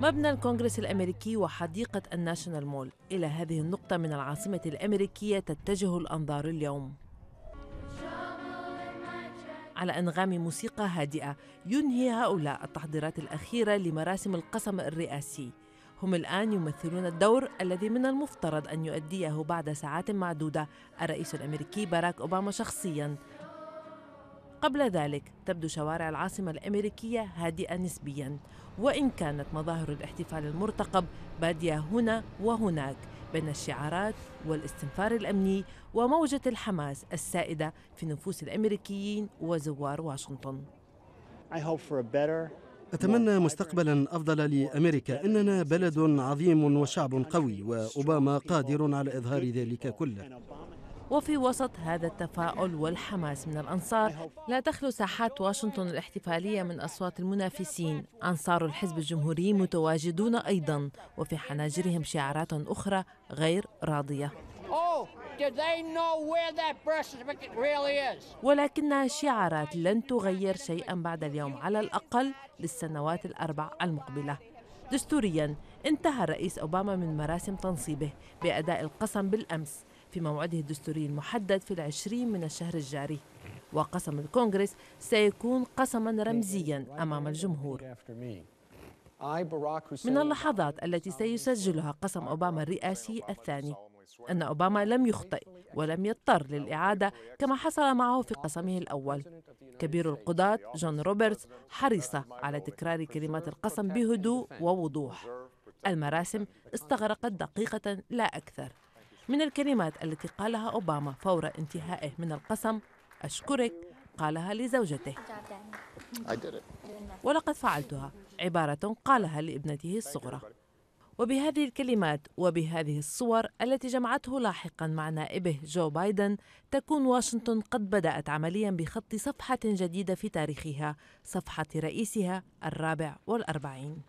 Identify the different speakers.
Speaker 1: مبنى الكونغرس الأمريكي وحديقة الناشونال مول. إلى هذه النقطة من العاصمة الأمريكية تتجه الأنظار اليوم. على أنغام موسيقى هادئة ينهي هؤلاء التحضيرات الأخيرة لمراسم القسم الرئاسي. هم الآن يمثلون الدور الذي من المفترض أن يؤديه بعد ساعات معدودة الرئيس الأمريكي باراك أوباما شخصياً. قبل ذلك تبدو شوارع العاصمة الأمريكية هادئة نسبياً وإن كانت مظاهر الاحتفال المرتقب بادية هنا وهناك بين الشعارات والاستنفار الأمني وموجة الحماس السائدة في نفوس الأمريكيين وزوار واشنطن.
Speaker 2: أتمنى مستقبلا أفضل لأمريكا. إننا بلد عظيم وشعب قوي وأوباما قادر على إظهار ذلك كله.
Speaker 1: وفي وسط هذا التفاؤل والحماس من الأنصار لا تخلو ساحات واشنطن الاحتفالية من أصوات المنافسين. أنصار الحزب الجمهوري متواجدون أيضا وفي حناجرهم شعارات أخرى غير راضية. ولكنها شعارات لن تغير شيئا بعد اليوم على الأقل للسنوات الأربع المقبلة. دستوريا انتهى الرئيس أوباما من مراسم تنصيبه بأداء القسم بالأمس. في موعده الدستوري المحدد في العشرين من الشهر الجاري. وقسم الكونغرس سيكون قسما رمزيا أمام الجمهور. من اللحظات التي سيسجلها قسم أوباما الرئاسي الثاني أن أوباما لم يخطئ ولم يضطر للإعادة كما حصل معه في قسمه الأول. كبير القضاة جون روبرتس حريص على تكرار كلمات القسم بهدوء ووضوح. المراسم استغرقت دقيقة لا أكثر. من الكلمات التي قالها أوباما فور انتهائه من القسم أشكرك قالها لزوجته. ولقد فعلتها عبارة قالها لابنته الصغرى. وبهذه الكلمات وبهذه الصور التي جمعته لاحقا مع نائبه جو بايدن تكون واشنطن قد بدأت عمليا بخط صفحة جديدة في تاريخها صفحة رئيسها الرابع والأربعين.